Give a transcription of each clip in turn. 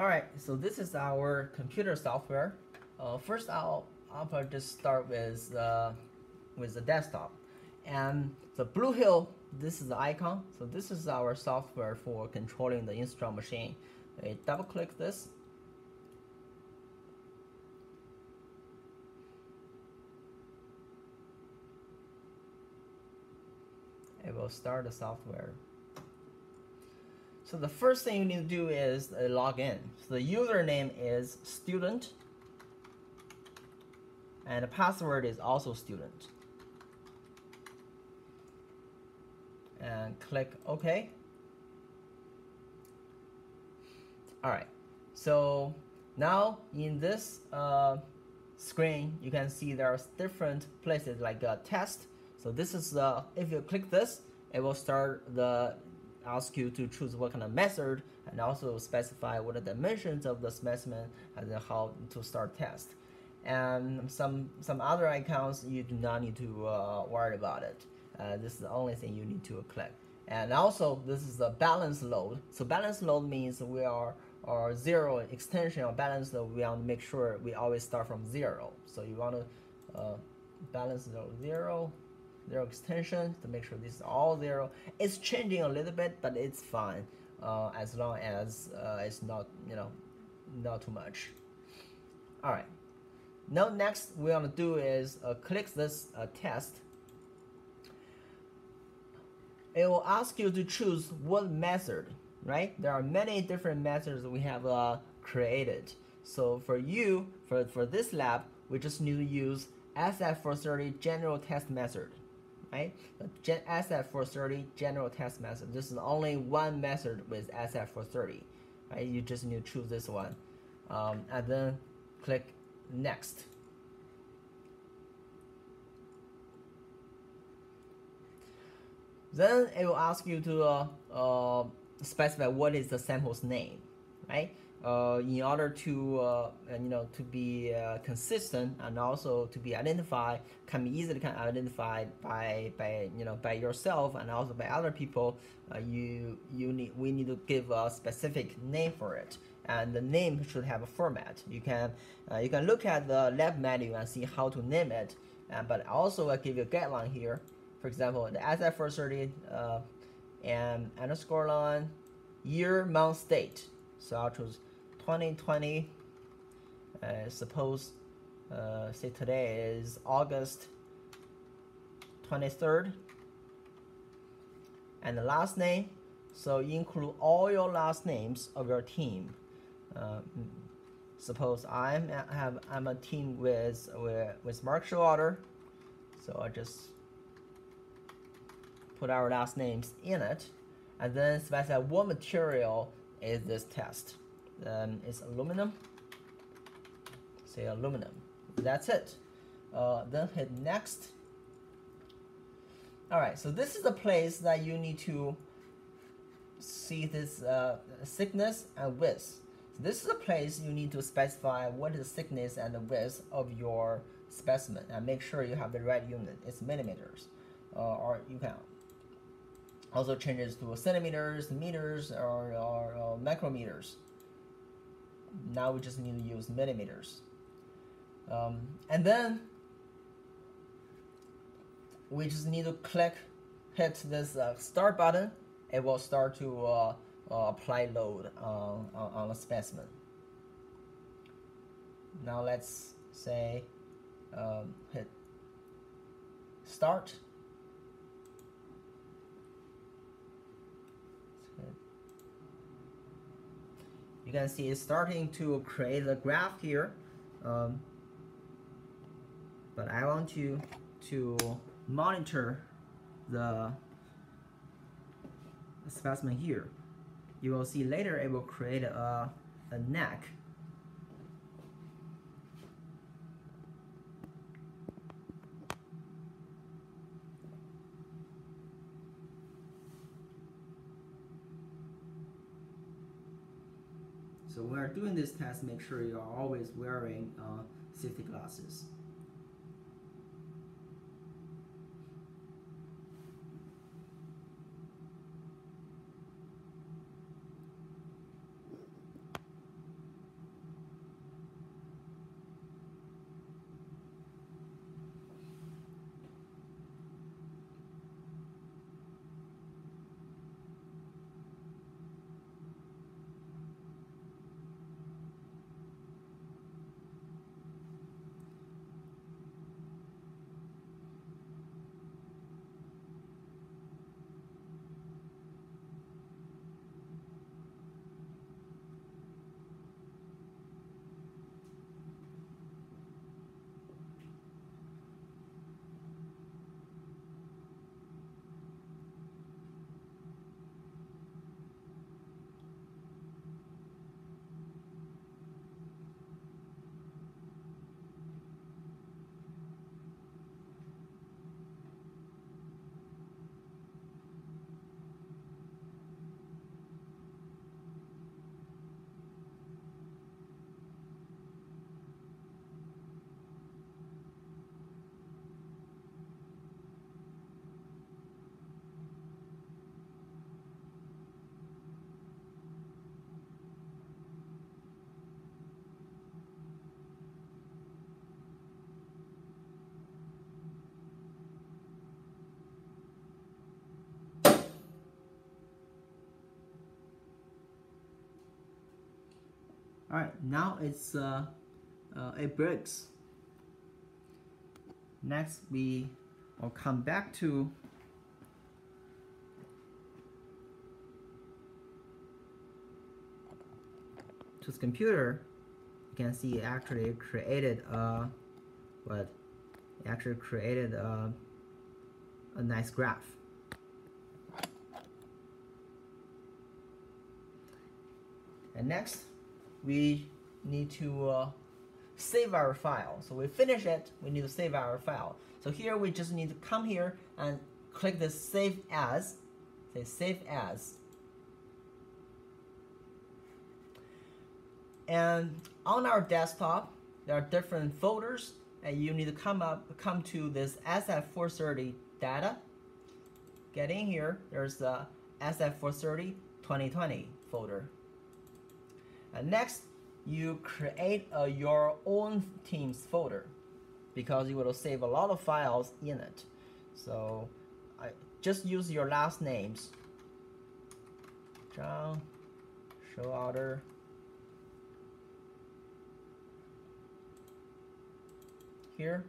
All right, so this is our computer software. Uh, first, I'll, I'll just start with, uh, with the desktop. And the Bluehill, this is the icon. So this is our software for controlling the instrument machine. I double click this. It will start the software. So the first thing you need to do is uh, log in. So the username is student and the password is also student. And click OK. Alright, so now in this uh, screen you can see there are different places like a test. So this is the, if you click this, it will start the ask you to choose what kind of method and also specify what are the dimensions of the specimen and then how to start test. And some some other icons you do not need to uh, worry about it. Uh, this is the only thing you need to click. And also this is the balance load. So balance load means we are or zero extension or balance load. We want to make sure we always start from zero. So you want to uh, balance load zero zero extension to make sure this is all zero. It's changing a little bit, but it's fine uh, as long as uh, it's not, you know, not too much. All right. Now next we want to do is uh, click this uh, test. It will ask you to choose what method, right? There are many different methods we have uh, created. So for you, for, for this lab, we just need to use SF430 general test method right? The gen SF430 general test method. This is only one method with SF430, right? You just need to choose this one, um, and then click next. Then it will ask you to uh, uh, specify what is the sample's name, right? Uh, in order to uh, you know to be uh, consistent and also to be identified can be easily can identified by by you know by yourself and also by other people uh, you you need we need to give a specific name for it. And the name should have a format. You can uh, you can look at the lab menu and see how to name it. Uh, but also I give you a guideline here. For example the SF430 and underscore line year month date so I'll choose 2020 uh, suppose uh, say today is August 23rd and the last name so include all your last names of your team. Uh, suppose I'm have I'm a team with with, with Mark Showalter so I just put our last names in it. And then specify what material is this test then it's aluminum. Say aluminum. That's it. Uh, then hit next. Alright so this is the place that you need to see this uh, thickness and width. So this is a place you need to specify what is the thickness and the width of your specimen. And make sure you have the right unit. It's millimeters uh, or you can. Also change it to centimeters meters or, or, or micrometers now we just need to use millimeters. Um, and then we just need to click, hit this uh, start button. It will start to uh, uh, apply load on, on, on the specimen. Now let's say um, hit start. You can see it's starting to create a graph here um, but I want you to monitor the specimen here. You will see later it will create a, a neck So when you're doing this test, make sure you're always wearing uh, safety glasses. All right, now it's uh, uh, it breaks. Next, we will come back to to the computer. You can see it actually created a what? It actually created a, a nice graph. And next, we need to uh, save our file. So we finish it, we need to save our file. So here we just need to come here and click the save as, say save as. And on our desktop, there are different folders and you need to come up, come to this SF430 data. Get in here, there's the SF430 2020 folder. And next, you create a, your own Teams folder because you will save a lot of files in it. So I just use your last names. John, Showalter, here.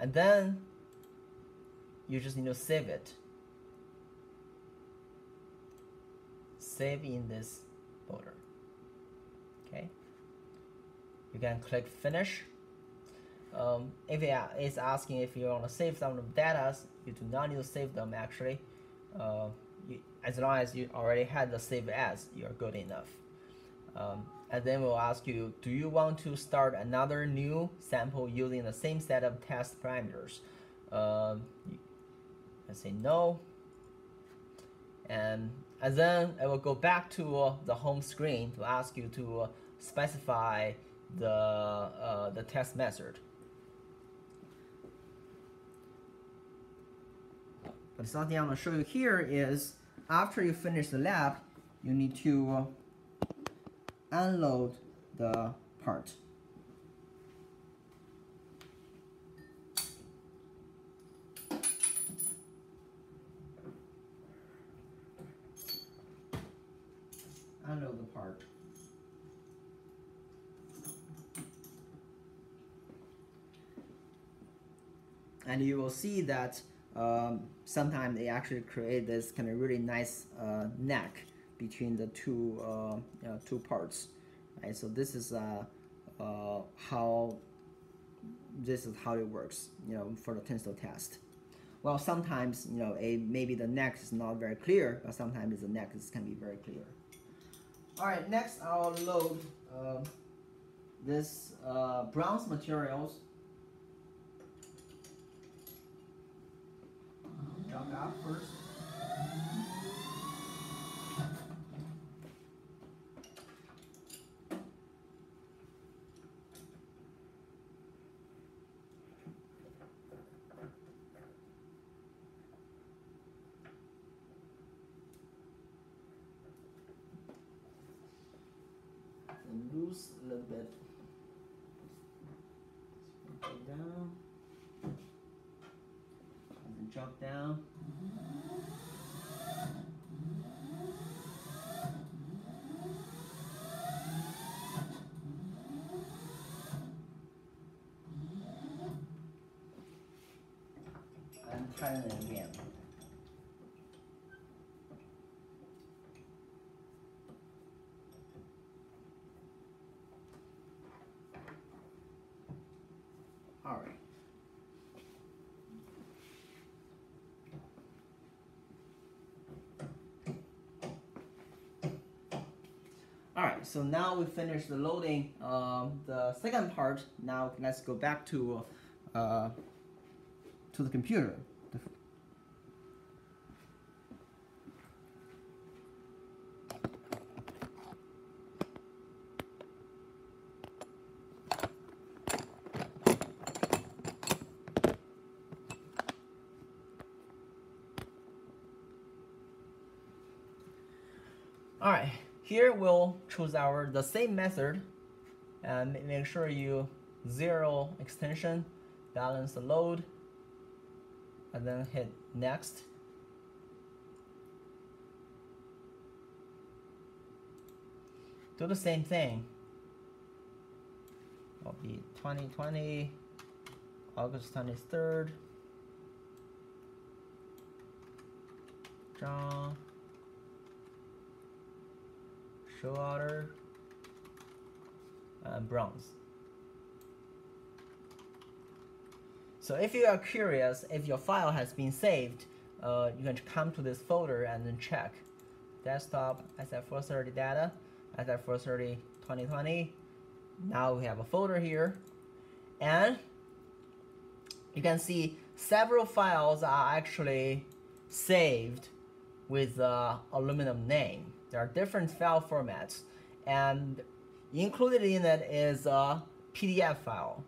And then you just need to save it. Save in this folder. Okay. You can click finish. Um, if it is asking if you want to save some of the data, you do not need to save them actually. Uh, you, as long as you already had the save as, you're good enough. Um, and then we'll ask you, do you want to start another new sample using the same set of test parameters? Um, let's say no. And and then I will go back to uh, the home screen to ask you to uh, specify the, uh, the test method. But something I'm going to show you here is after you finish the lab, you need to unload the part. And you will see that um, sometimes they actually create this kind of really nice uh, neck between the two uh, you know, two parts. Right? So this is uh, uh, how this is how it works, you know, for the tensile test. Well, sometimes you know, a, maybe the neck is not very clear, but sometimes the neck is, can be very clear. All right, next I'll load uh, this uh, bronze materials. Out first. Loose a little bit. down. And then drop down. And tighten it again. Alright, so now we finished the loading um, the second part. Now let's go back to uh, to the computer. All right. Here we'll choose our the same method and make sure you zero extension, balance the load, and then hit next. do the same thing. It'll be 2020, August 23rd. John Showalter and bronze. So if you are curious if your file has been saved, uh, you can come to this folder and then check desktop SF430 data, SF430 2020. Now we have a folder here and you can see several files are actually saved with uh, aluminum name. There are different file formats and included in it is a PDF file.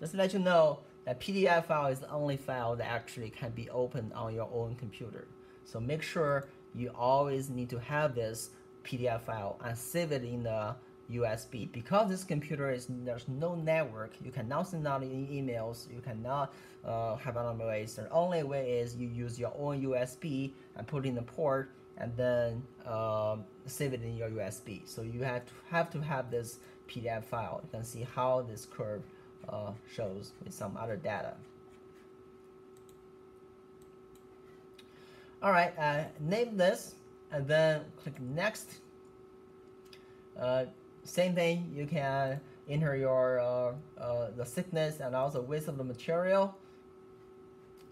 Just to let you know that PDF file is the only file that actually can be opened on your own computer. So make sure you always need to have this PDF file and save it in the USB. Because this computer is there's no network, you cannot send out any emails, you cannot uh, have other ways. The only way is you use your own USB and put in the port and then uh, save it in your USB. So you have to have to have this PDF file. You can see how this curve uh, shows with some other data. All right, uh, name this and then click next. Uh, same thing, you can enter your uh, uh, the thickness and also width of the material.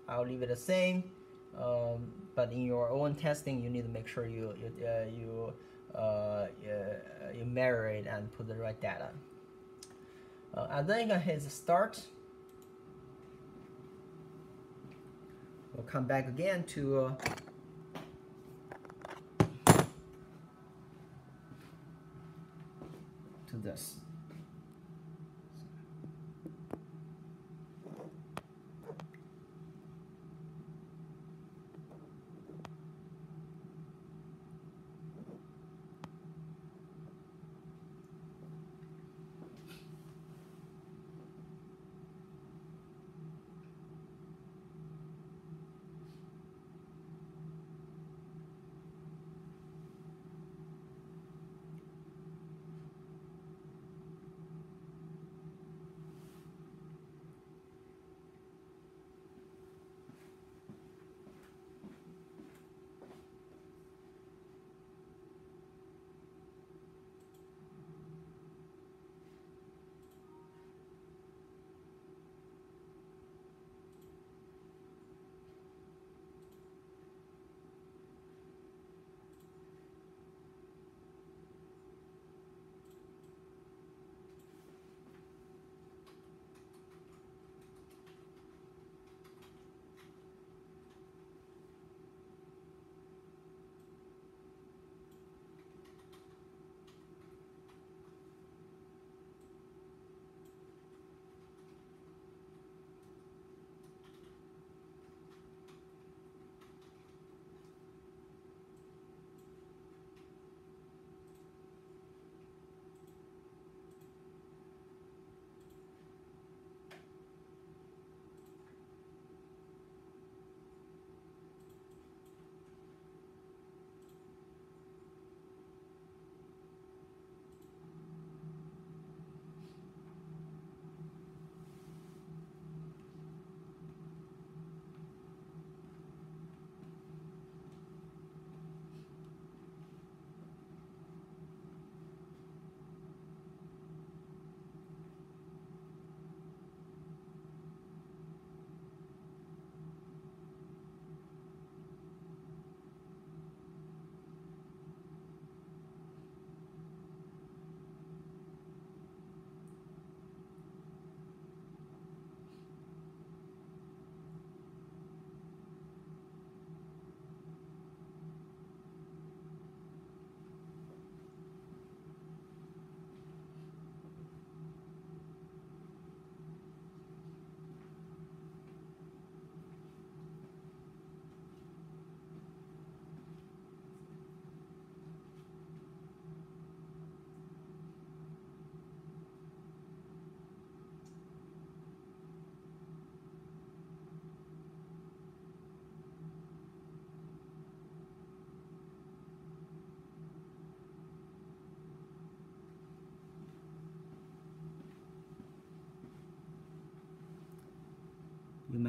I'll leave it the same, um, but in your own testing, you need to make sure you you uh, you, uh, you, measure it and put the right data. Uh, and then you can hit start. We'll come back again to uh, to this.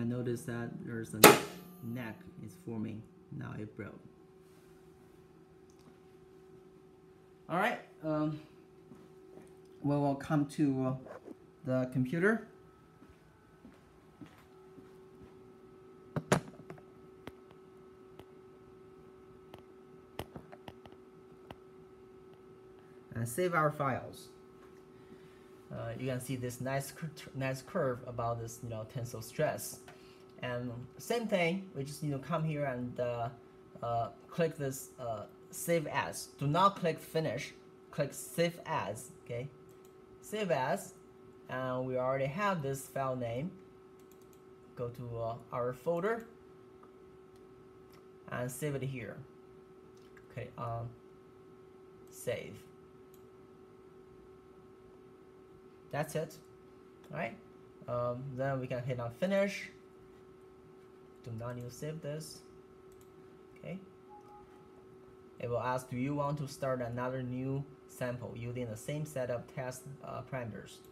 Notice that there's a neck is forming. Now it broke. All right, um, we will come to the computer. And save our files. Uh, you can see this nice nice curve about this you know tensile stress. And same thing we just you know come here and uh, uh, click this uh, save as. Do not click finish click save as okay? Save as and we already have this file name. Go to uh, our folder and save it here. Okay um, save that's it. All right um, then we can hit on finish. Do not need to save this. Okay. It will ask do you want to start another new sample using the same set of test uh, parameters